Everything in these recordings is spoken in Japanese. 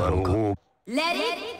勝てるだろうか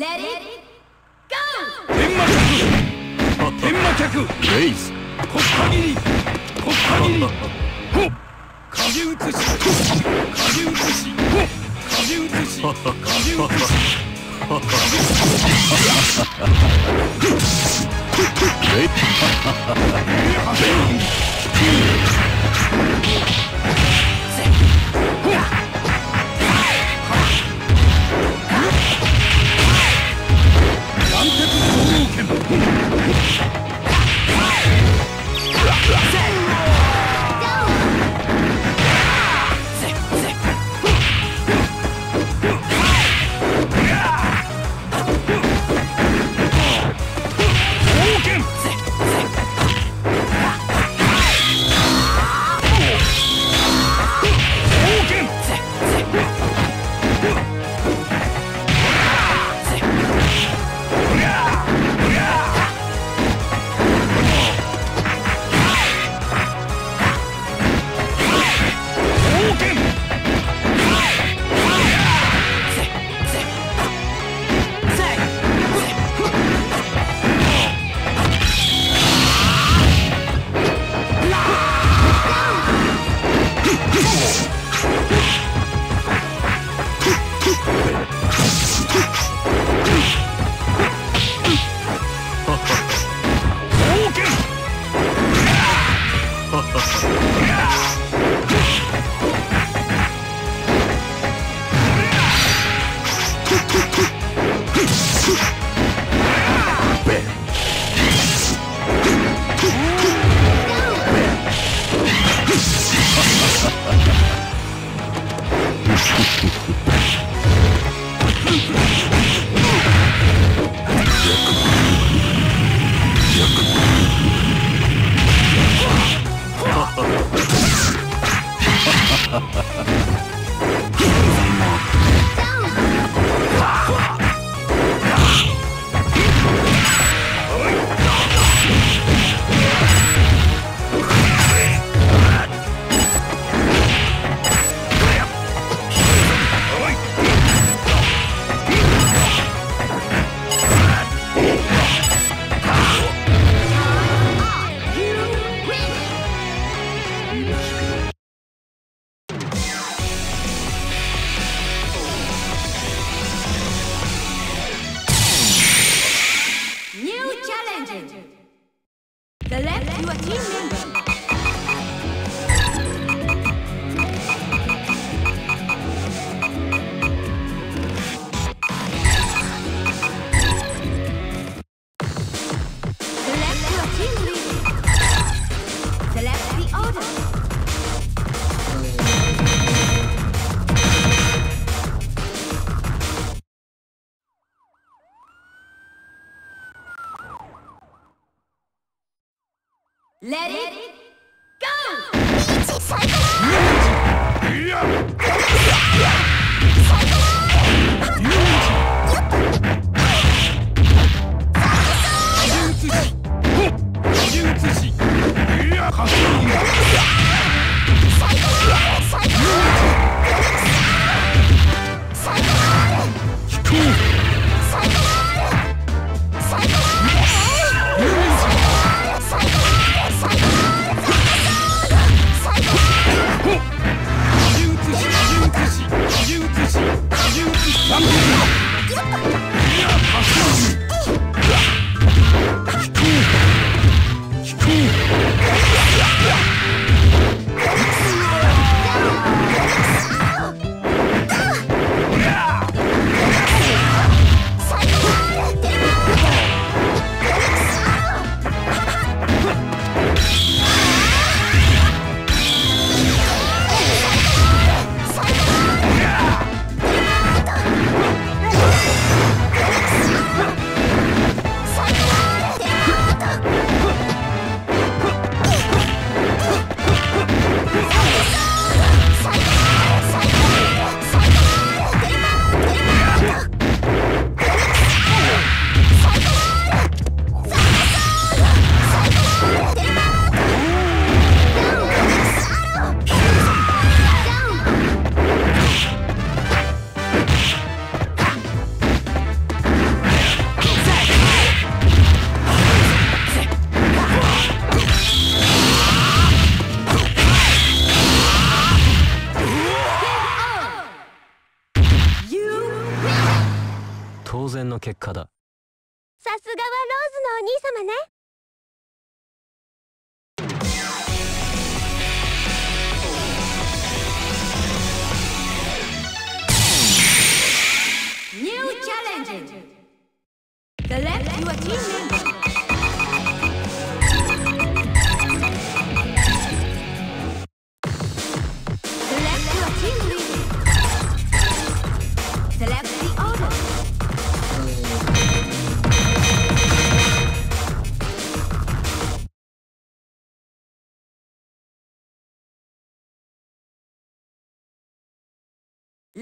Let it go! 天魔客。天魔客レイズ。国家切り。国家切り。ほっ。影写し。影写し。ほっ影写し。影写し。レ 総王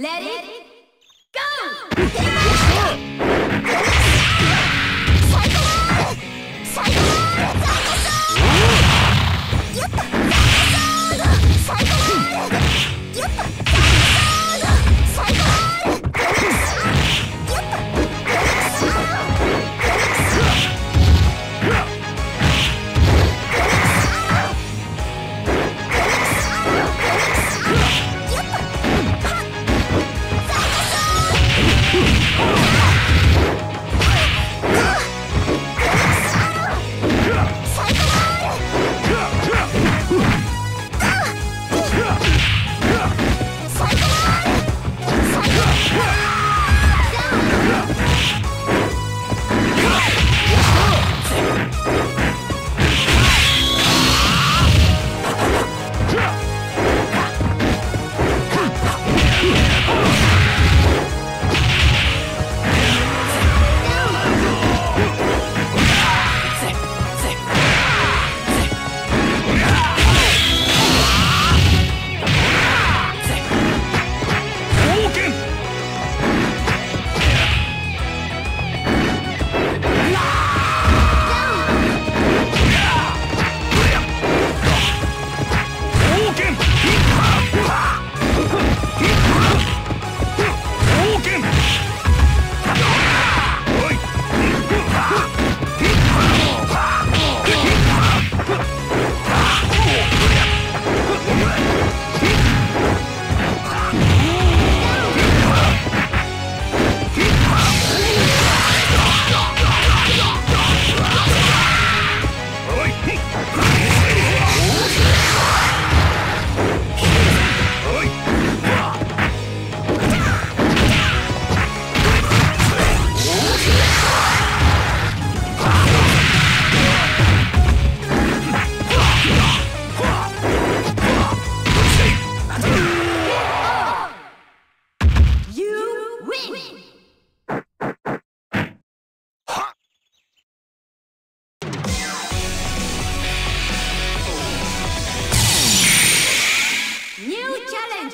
Let, it, it go! go!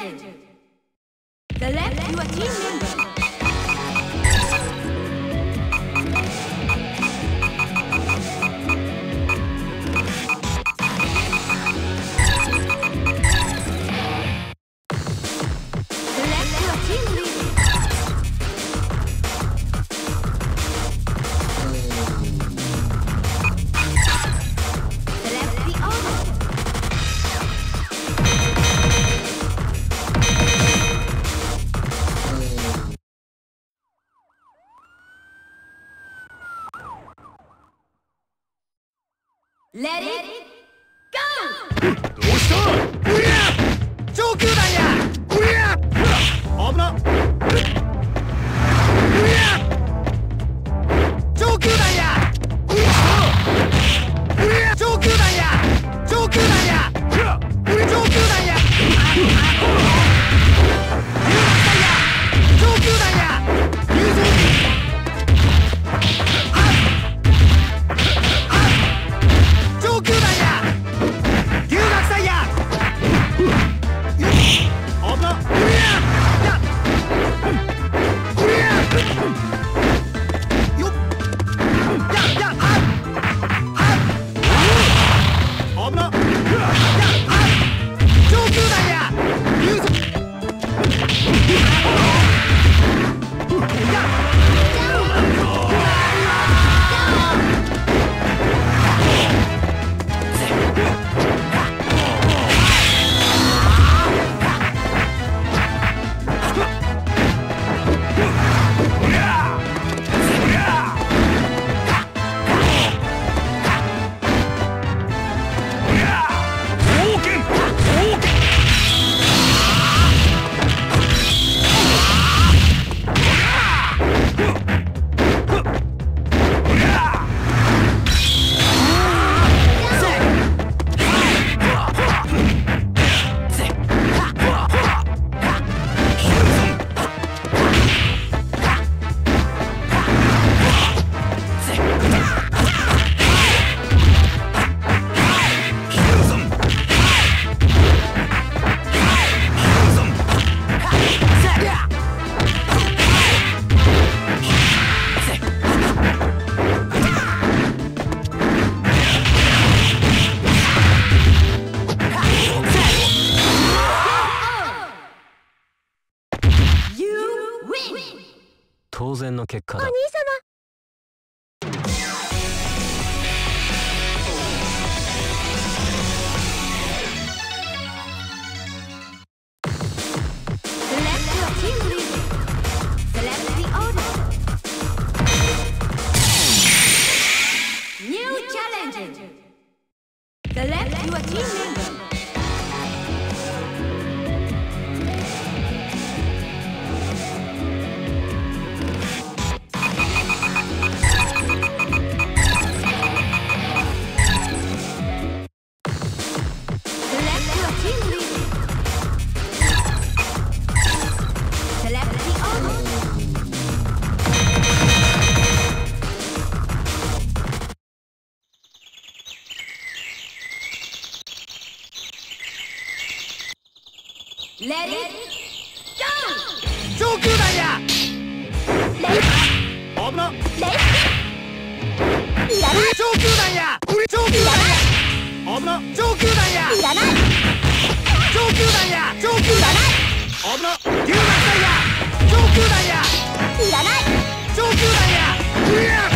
The left, you are team member. Let it 結果だ。お兄様。Let 上級弾や上級弾や危な！上級弾や上級弾や危な！上級弾やいらない！上級弾や上級弾危な！留学弾や上級弾やいらない！上級弾や！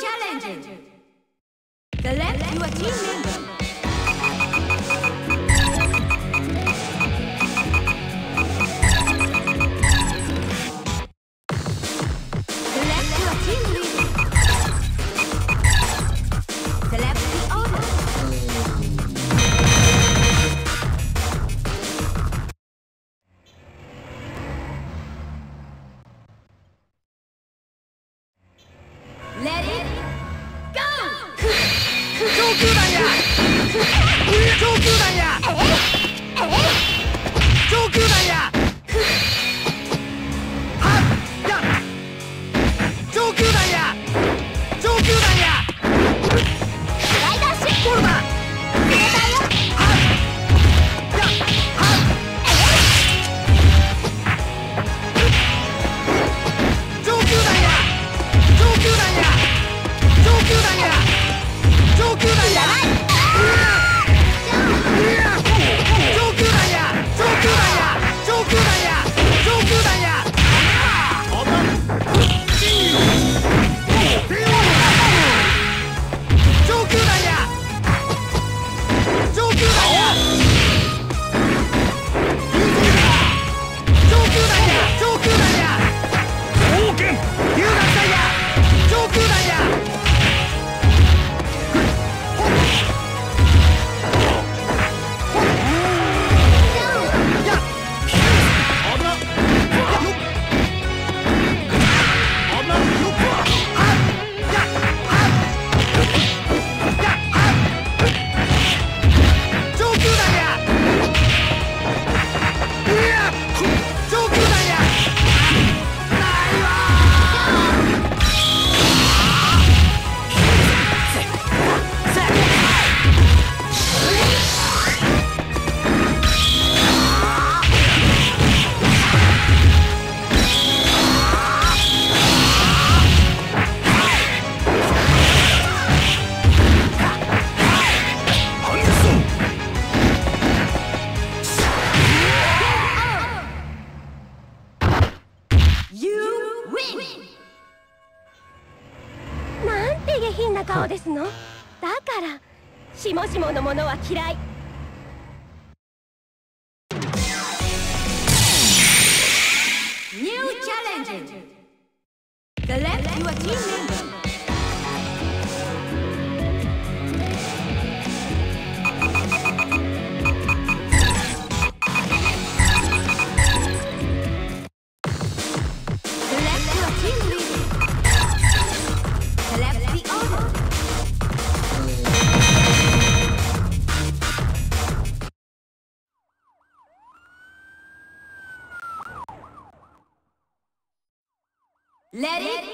Challenger. The left, your teammate なんて下品な顔ですの。だからしもしものものは嫌い。ニューチャレンジ Let, it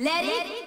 Let it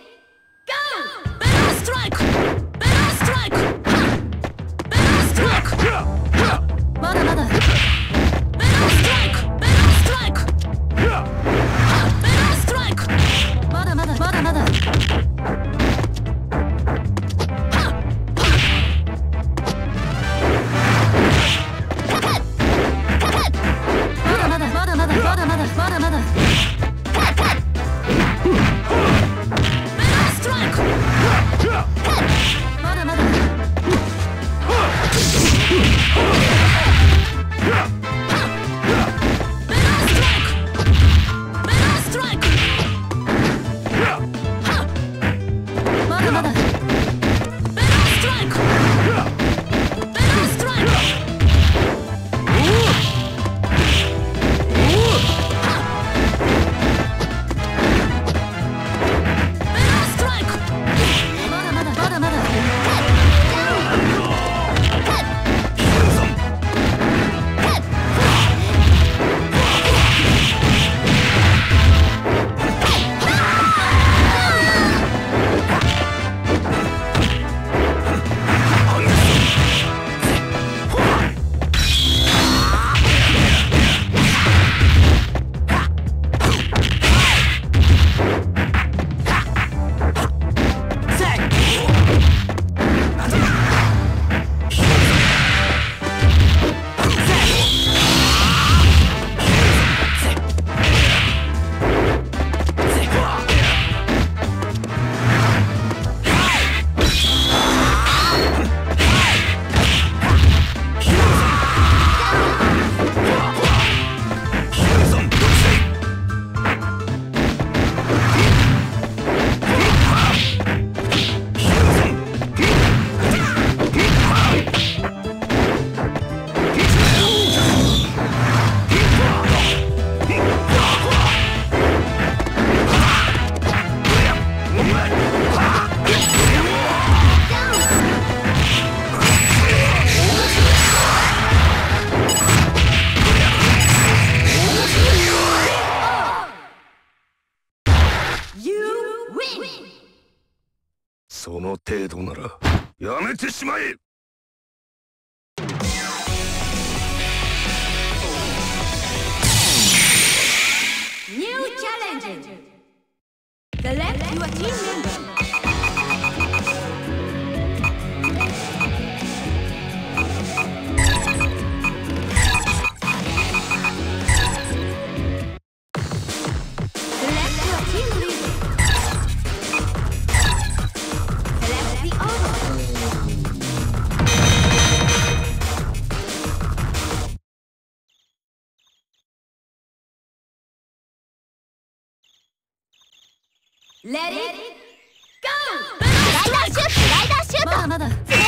しまえニューチャレンジ The left, you are team member. レディーゴースライダーシュートスライダーシュート。まだまだ。冷たいよ。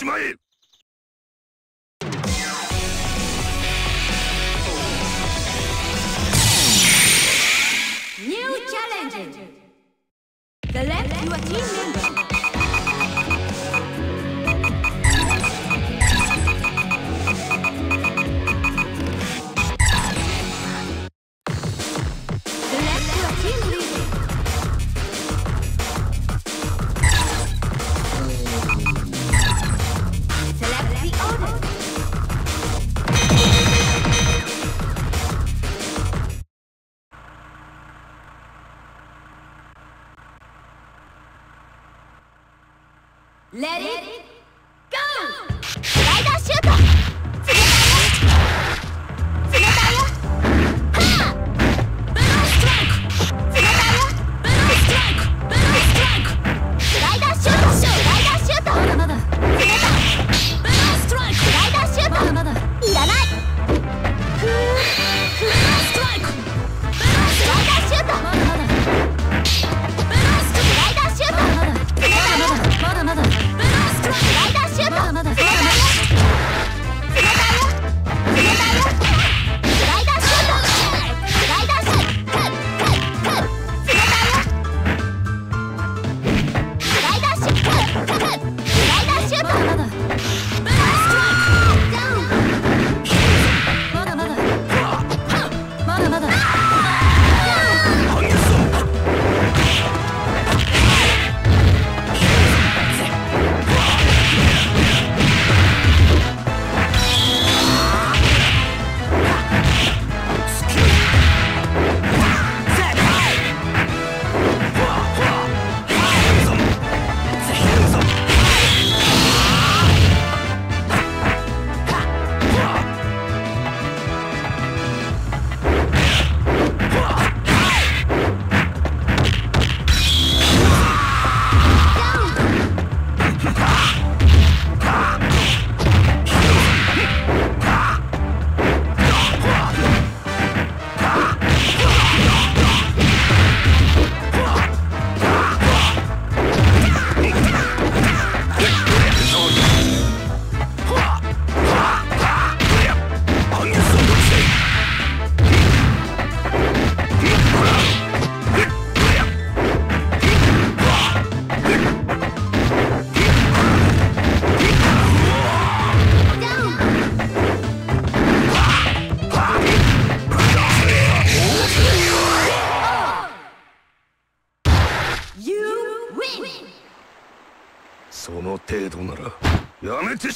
しまえニューチャレンジ The left your team member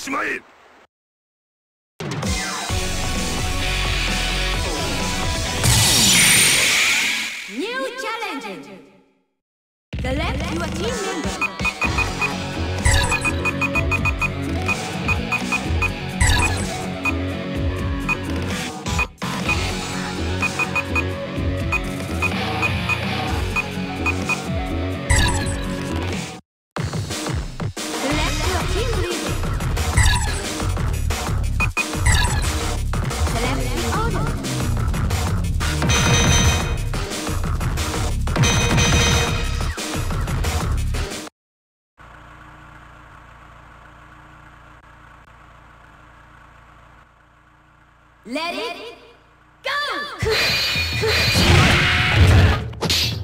しまえ。Let it go!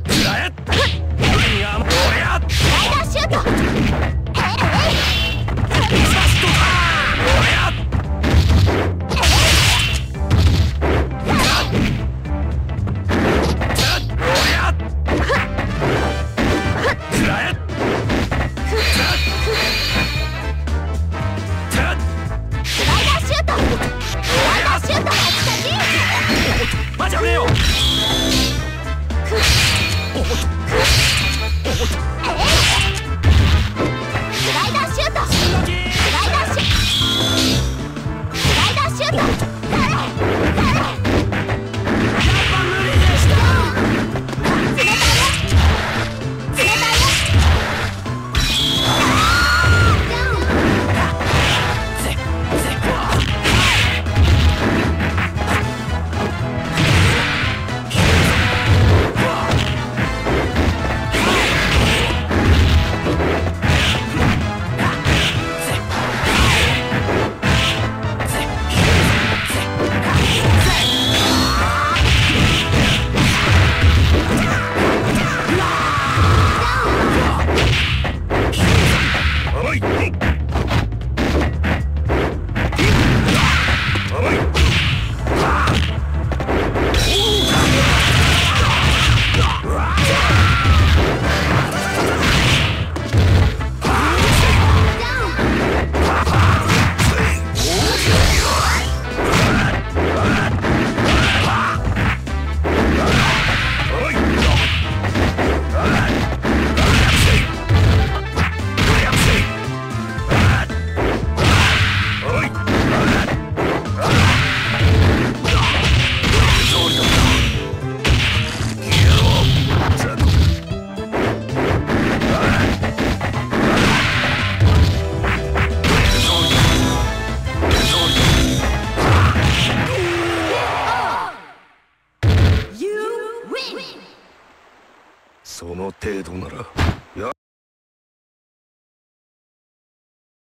裏へおやライダーシュート